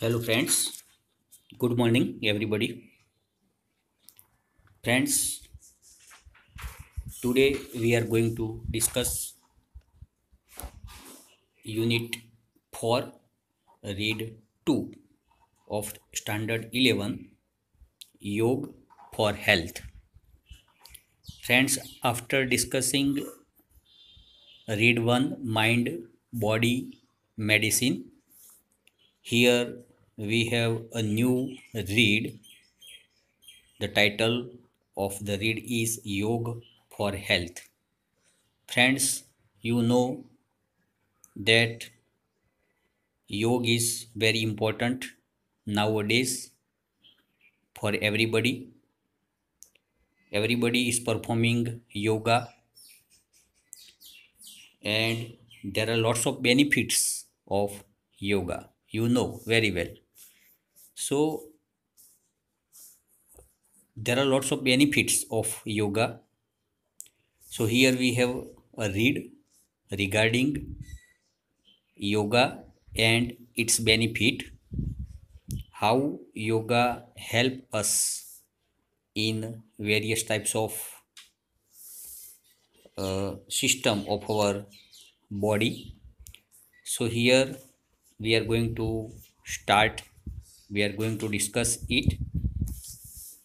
hello friends. Good morning everybody. Friends today we are going to discuss unit 4 read 2 of standard 11 yog for health. Friends after discussing read 1 mind body medicine here we have a new read. The title of the read is Yoga for Health. Friends, you know that yoga is very important nowadays for everybody. Everybody is performing yoga and there are lots of benefits of yoga you know very well. So there are lots of benefits of yoga. So here we have a read regarding yoga and its benefit. How yoga help us in various types of uh, system of our body. So here we are going to start we are going to discuss it.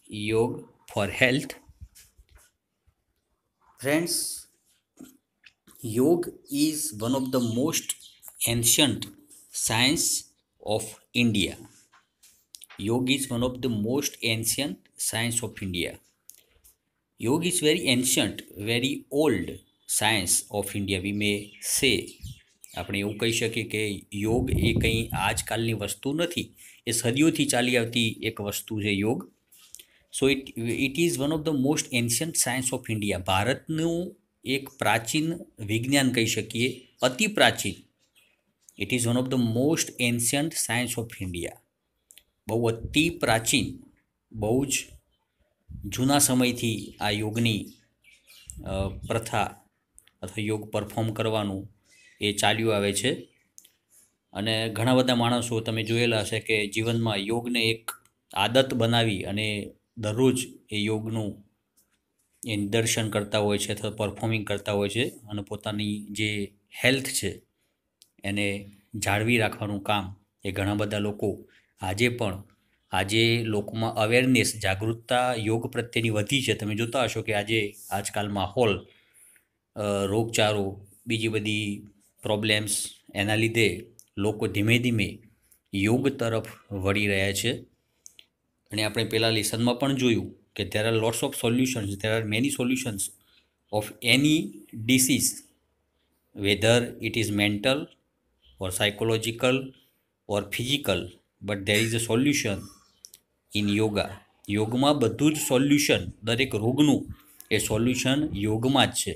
Yoga for health. Friends yoga is one of the most ancient science of india. Yoga is one of the most ancient science of india. Yoga is very ancient very old science of india we may say આપણે એવું કહી શકીએ કે યોગ એ કંઈ આજકાલની વસ્તુ નથી. એ સદીઓથી ચાલી આવતી એક વસ્તુ છે યોગ. So it it is one of the most ancient science of India ભારતનું એક પ્રાચીન વિજ્ઞાન કહી શકીએ, અતિ પ્રાચીન. It is one of the most ancient science of India બહુ અતિ પ્રાચીન, બહુ જ જૂના સમયથી આ યોગની પ્રથા અથવા યોગ પરફોર્મ કરવાનું એ ચાલ્યું આવે છે. અને ઘણા બધા માણસો તમે જોયેલા હશે કે જીવનમાં યોગને એક આદત બનાવી અને દરરોજ એ યોગનું એ નિદર્શન કરતા હોય છે અથવા પરફોર્મિંગ કરતા હોય છે અને પોતાની જે હેલ્થ છે એને જાળવી રાખવાનું કામ એ ઘણા બધા લોકો આજે પણ, આજે લોકોમાં અવેરનેસ જાગૃતતા, યોગ પ્રત્યેની વધી છે. તમે જોતા હશો કે આજે આજકાલ માહોલ રોગચાળો, બીજી બધી પ્રોબ્લેમ્સ એના લીધે લોકો ધીમે ધીમે યોગ તરફ વળી રહ્યા છે. અને આપણે પહેલાં લેસનમાં પણ જોયું કે there are lots of solutions there are many solutions of any disease whether it is mental or psychological or physical but there is a solution in yoga યોગમાં બધું જ સોલ્યુશન દરેક રોગનું એ સોલ્યુશન યોગમાં જ છે.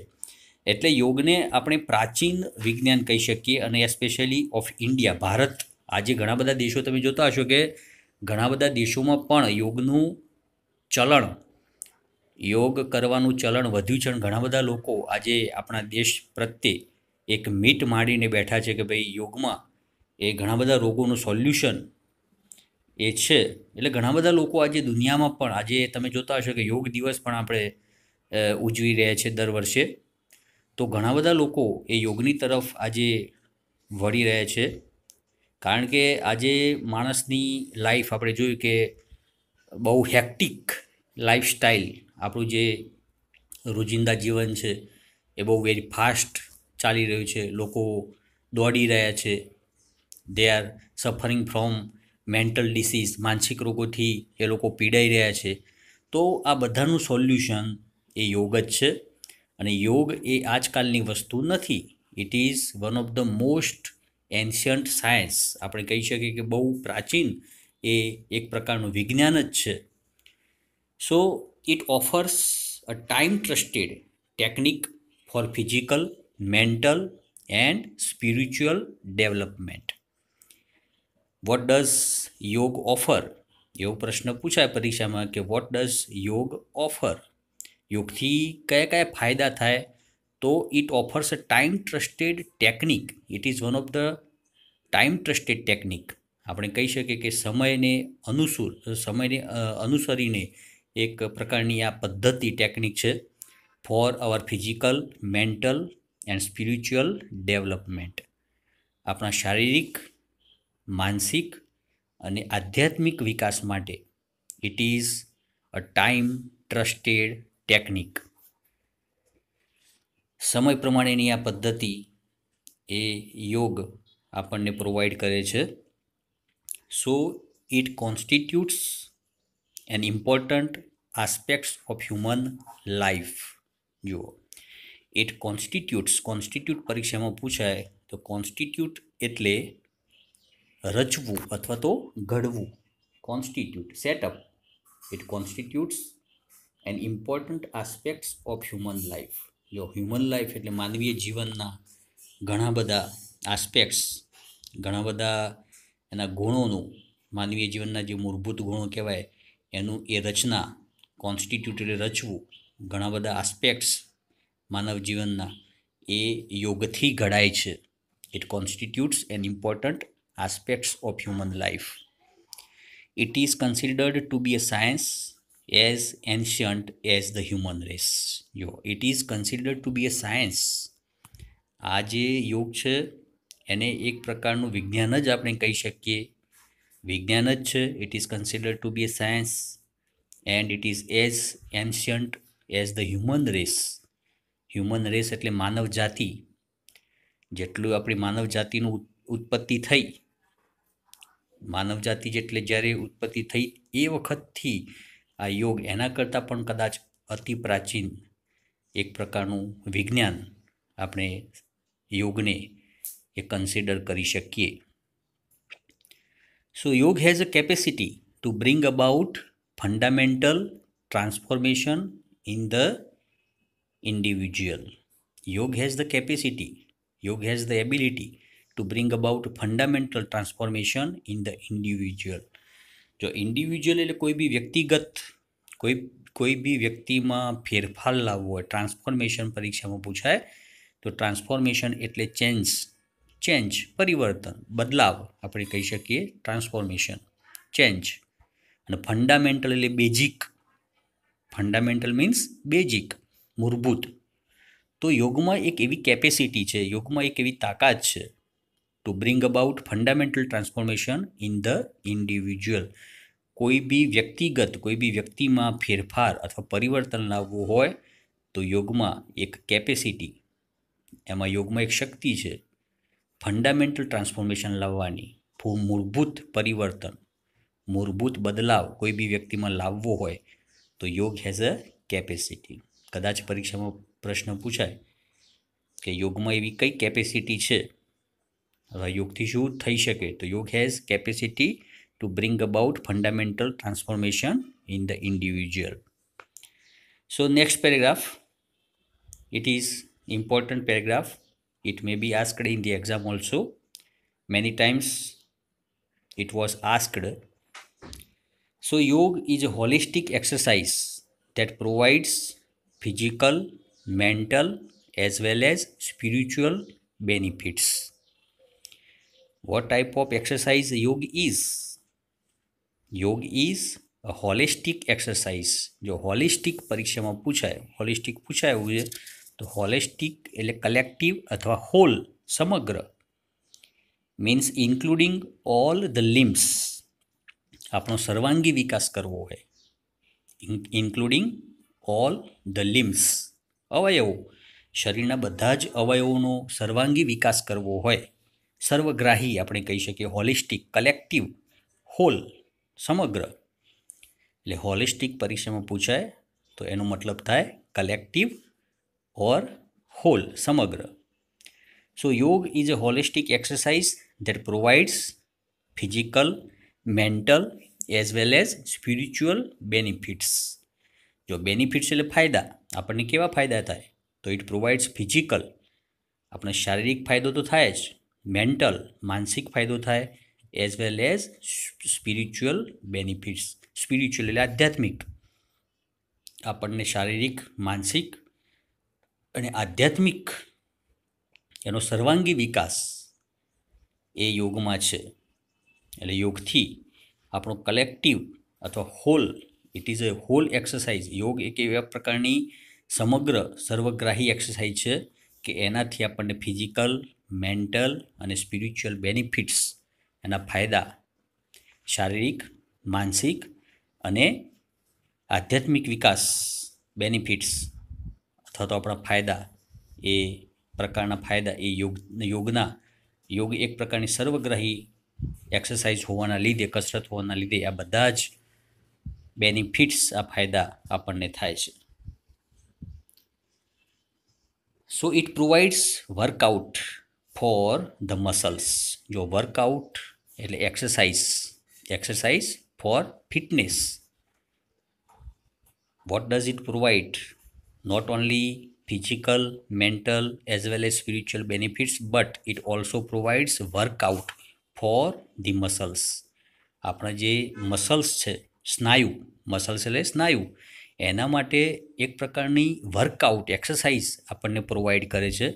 એટલે યોગને આપણે પ્રાચીન વિજ્ઞાન કહી શકીએ અને એસ્પેશિયલી ઓફ ઇન્ડિયા ભારત. આજે ઘણા બધા દેશો તમે જોતા હશો કે ઘણા બધા દેશોમાં પણ યોગનું ચલણ, યોગ કરવાનું ચલણ વધ્યું છે ઘણા બધા લોકો આજે આપણા દેશ પ્રત્યે એક મીટ માંડીને બેઠા છે કે ભાઈ યોગમાં એ ઘણા બધા રોગોનું સોલ્યુશન એ છે. એટલે ઘણા બધા લોકો આજે દુનિયામાં પણ આજે તમે જોતા હશો કે યોગ દિવસ પણ આપણે ઉજવી રહ્યા છે દર વર્ષે. તો ઘણા બધા લોકો એ યોગની તરફ આજે વળી રહ્યા છે. કારણ કે આજે માણસની લાઈફ આપણે જોયું કે બહુ હેક્ટિક લાઈફસ્ટાઈલ આપણું જે રોજિંદા જીવન છે એ બહુ વેરી ફાસ્ટ ચાલી રહ્યું છે. લોકો દોડી રહ્યા છે. They are suffering from mental disease માનસિક રોગોથી એ લોકો પીડાઈ રહ્યા છે. તો આ બધાનું સોલ્યુશન એ યોગ જ છે. અને યોગ એ આજકાલની વસ્તુ નથી. It is one of the most ancient science આપણે કહી શકીએ કે બહુ પ્રાચીન એ એક પ્રકારનું વિજ્ઞાન જ છે. So it offers a time trusted technique for physical mental and spiritual development what does yoga offer એવો પ્રશ્ન પૂછાય પરીક્ષામાં કે વોટ ડઝ યોગ ઓફર યોગથી કયા કયા ફાયદા થાય તો it offers a time trusted technique. It is one of the time trusted technique. આપણે કહી શકીએ કે સમયને અનુસૂર, સમયને અનુસરીને એક પ્રકારની આ પદ્ધતિ, ટેકનિક છે for our physical mental and spiritual development આપણા શારીરિક, માનસિક અને આધ્યાત્મિક વિકાસ માટે it is a time trusted technique. સમય પ્રમાણેની આ પદ્ધતિ એ યોગ આપણને પ્રોવાઈડ કરે છે. So it constitutes an important aspects of human life જુઓ. ઇટ કોન્સ્ટિટ્યુટ્સ કોન્સ્ટિટ્યુટ પરીક્ષામાં પૂછાય તો કોન્સ્ટિટ્યુટ એટલે રચવું અથવા તો ઘડવું. Constitute setup it constitutes an important aspects of human life જો હ્યુમન લાઈફ એટલે માનવીય જીવનના ઘણા બધા આસ્પેક્ટ્સ ઘણા બધા એના ગુણોનું, માનવીય જીવનના જે મૂળભૂત ગુણો કહેવાય, એનું એ રચના કોન્સ્ટિટ્યુટ રચવું, ઘણા બધા આસ્પેક્ટ્સ માનવ જીવનના એ યોગથી ઘડાય છે. It constitutes an important aspects of human life it is considered to be a science as ancient as the human race. જો it is considered to be a science આ જે યોગ છે, એને એક પ્રકારનું વિજ્ઞાન જ આપણે કહી શકીએ. વિજ્ઞાન જ છે it is considered to be a science and it is as ancient as the human race human race એટલે માનવ જાતિ. જેટલું આપણી માનવ જાતિનું ઉત્પત્તિ થઈ, માનવ જાતિ જેટલે જ્યારે ઉત્પત્તિ થઈ એ વખતથી આ યોગ એના કરતાં પણ કદાચ અતિ પ્રાચીન એક પ્રકારનું વિજ્ઞાન આપણે યોગને એ કન્સિડર કરી શકીએ so yoga has a capacity to bring about fundamental transformation in the individual. Yoga has the capacity, yoga has the ability to bring about fundamental transformation in the individual. જો ઇન્ડિવિજ્યુઅલ એટલે કોઈ બી વ્યક્તિગત, કોઈ કોઈ બી વ્યક્તિમાં ફેરફાર લાવવો હોય ટ્રાન્સફોર્મેશન પરીક્ષામાં પૂછાય, તો ટ્રાન્સફોર્મેશન એટલે ચેન્જ ચેન્જ પરિવર્તન, બદલાવ આપણે કહી શકીએ ટ્રાન્સફોર્મેશન ચેન્જ અને ફંડામેન્ટલ એટલે બેઝિક ફંડામેન્ટલ મીન્સ બેઝિક મૂળભૂત. તો યોગમાં એક એવી કેપેસિટી છે, યોગમાં એક એવી તાકાત છે to bring about fundamental transformation in the individual. કોઈ બી વ્યક્તિગત, કોઈ બી વ્યક્તિમાં ફેરફાર અથવા પરિવર્તન લાવવું હોય તો યોગમાં એક કેપેસિટી એમાં યોગમાં એક શક્તિ છે ફંડામેન્ટલ ટ્રાન્સફોર્મેશન લાવવાની. મૂળભૂત પરિવર્તન, મૂળભૂત બદલાવ કોઈ બી વ્યક્તિમાં લાવવો હોય તો યોગ હેઝ અ કેપેસિટી કદાચ પરીક્ષામાં પ્રશ્ન પૂછાય કે યોગમાં એવી કઈ કેપેસિટી છે? હવે યોગથી શું થઈ શકે તો yoga has capacity to bring about fundamental transformation in the individual so next paragraph it is important paragraph it may be asked in the exam also many times it was asked so yoga is a holistic exercise that provides physical mental as well as spiritual benefits What type of exercise yoga is? Yoga is a holistic exercise જો holistic પરીક્ષામાં પૂછાય holistic પૂછાય એવું છે તો holistic એટલે collective અથવા whole સમગ્ર. Means including all the limbs આપણો સર્વાંગી વિકાસ કરવો હોય. ઇન્ક્લુડિંગ ઓલ ધ લિમ્સ અવયવો. શરીરના બધા જ અવયવોનો સર્વાંગી વિકાસ કરવો હોય. સર્વગ્રાહી આપણે કહી શકીએ હોલિસ્ટિક કલેક્ટિવ હોલ સમગ્ર. એટલે હોલિસ્ટિક પરીક્ષામાં પૂછાય, તો એનો મતલબ થાય કલેક્ટિવ ઓર હોલ સમગ્ર. So yoga is a holistic exercise that provides physical mental as well as spiritual benefits જો બેનિફિટ્સ એટલે ફાયદા, આપણને કેવા ફાયદા થાય? તો ઇટ પ્રોવાઇડ્સ ફિઝિકલ આપણે શારીરિક ફાયદો તો થાય જ. મેન્ટલ માનસિક ફાયદો થાય as well as spiritual benefits spiritual એટલે આધ્યાત્મિક. આપણને શારીરિક, માનસિક અને આધ્યાત્મિક એનો સર્વાંગી વિકાસ એ યોગમાં છે. એટલે યોગથી આપણો કલેક્ટિવ અથવા whole it is a whole exercise યોગ એક એવા પ્રકારની સમગ્ર, સર્વગ્રાહી એક્સરસાઇઝ છે કે એનાથી આપણને ફિઝિકલ મેન્ટલ અને સ્પિરિચ્યુઅલ બેનિફિટ્સ, એના ફાયદા શારીરિક, માનસિક અને આધ્યાત્મિક વિકાસ બેનિફિટ્સ, અથવા તો આપણા ફાયદા, એ પ્રકારના ફાયદા, એ યોગ, યોગના, યોગ એક પ્રકારની સર્વગ્રાહી એક્સરસાઇઝ હોવાના લીધે, કસરત હોવાના લીધે આ બધા જ બેનિફિટ્સ, આ ફાયદા આપણને થાય છે. So it provides workout for the muscles જો વર્કઆઉટ એટલે exercise exercise for fitness what does it provide not only physical mental as well as spiritual benefits but it also provides workout for the muscles આપણા જે muscles છે સ્નાયુ muscles એટલે સ્નાયુ એના માટે એક પ્રકારની વર્કઆઉટ એક્સરસાઇઝ આપણને પ્રોવાઈડ કરે છે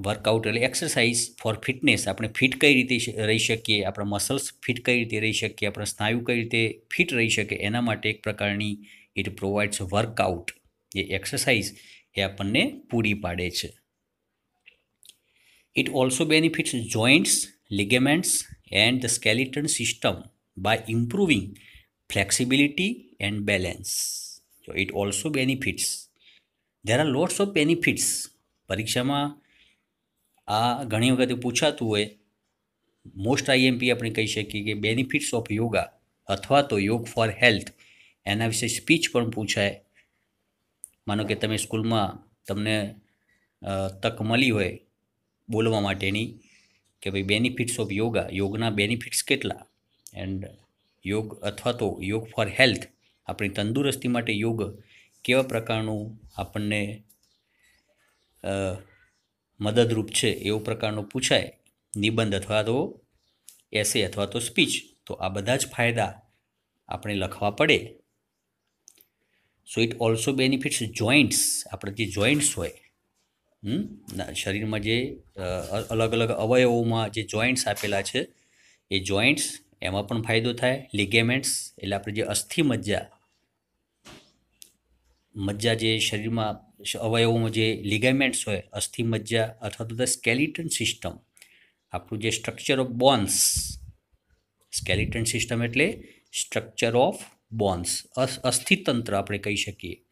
વર્કઆઉટ એટલે એક્સરસાઇઝ ફોર ફિટનેસ આપણે ફિટ કઈ રીતે રહી શકીએ? આપણા મસલ્સ ફિટ કઈ રીતે રહી શકીએ? આપણા સ્નાયુ કઈ રીતે ફિટ રહી શકે? એના માટે એક પ્રકારની ઇટ પ્રોવાઇડ્સ વર્કઆઉટ એ એક્સરસાઇઝ એ આપણને પૂરી પાડે છે. It also benefits joints ligaments and the skeleton system by improving flexibility and balance it also benefits there are lots of benefits પરીક્ષામાં આ ઘણી વખતે પૂછાતું હોય મોસ્ટ આઈએમપી આપણે કહી શકીએ કે બેનિફિટ્સ ઓફ યોગા અથવા તો યોગ ફોર હેલ્થ એના વિશે સ્પીચ પણ પૂછાય. માનો કે તમે સ્કૂલમાં તમને તક મળી હોય બોલવા માટેની કે ભાઈ બેનિફિટ્સ ઓફ યોગા યોગના બેનિફિટ્સ કેટલા? એન્ડ યોગ અથવા તો યોગ ફોર હેલ્થ આપણી તંદુરસ્તી માટે યોગ કેવા પ્રકારનું આપણને મદદરૂપ છે એવો પ્રકારનો પૂછાય, નિબંધ અથવા તો એસે અથવા તો સ્પીચ તો આ બધા જ ફાયદા આપણે લખવા પડે. So it also benefits joints આપણે જે જોઈન્ટ્સ હોય શરીરમાં જે અલગ અલગ અવયવોમાં જે જોઈન્ટ્સ આપેલા છે, એ જોઈન્ટ્સ એમાં પણ ફાયદો થાય. લિગેમેન્ટ્સ એટલે આપણે જે અસ્થિ મજ્જા મજ્જા જે શરીરમાં અવયવોમાં જે લિગામેન્ટ્સ હોય અસ્થિ મજ્જા અથવા તો ધ સ્કેલિટન સિસ્ટમ આપણું જે structure of bones skeleton system એટલે સ્ટ્રક્ચર ઓફ બોન્સ અસ્થિતંત્ર આપણે કહી શકીએ.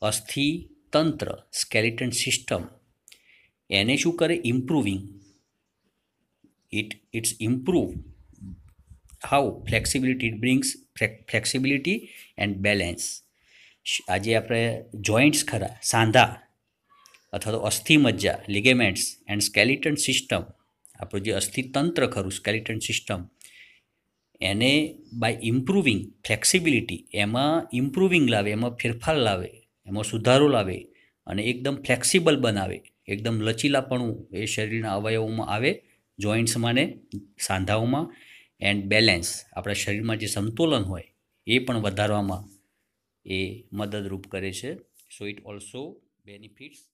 અસ્થિતંત્ર સ્કેલિટન સિસ્ટમ એને શું કરે? Improving it it's improve how flexibility it brings flexibility and balance આજે આપણે જોઈન્ટ્સ ખરા, સાંધા અથવા તો અસ્થિ મજ્જા લિગેમેન્ટ્સ એન્ડ સ્કેલિટન સિસ્ટમ આપણું જે અસ્થિતંત્ર ખરું સ્કેલિટન સિસ્ટમ એને બાય ઇમ્પ્રુવિંગ ફ્લેક્સિબિલિટી એમાં ઇમ્પ્રુવિંગ લાવે, એમાં ફેરફાર લાવે, એમાં સુધારો લાવે અને એકદમ ફ્લેક્સિબલ બનાવે, એકદમ લચીલાપણું એ શરીરના અવયવોમાં આવે જોઈન્ટ્સમાં ને સાંધાઓમાં એન્ડ બેલેન્સ આપણા શરીરમાં જે સંતુલન હોય એ પણ વધારવામાં એ મદદરૂપ કરે છે. So it also benefits